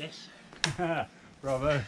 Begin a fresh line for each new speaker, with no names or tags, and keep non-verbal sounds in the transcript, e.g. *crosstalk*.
Yes. *laughs*
Bravo.